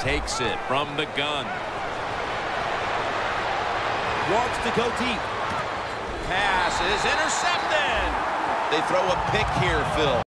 takes it from the gun. Wants to go deep. Pass is intercepted. They throw a pick here, Phil.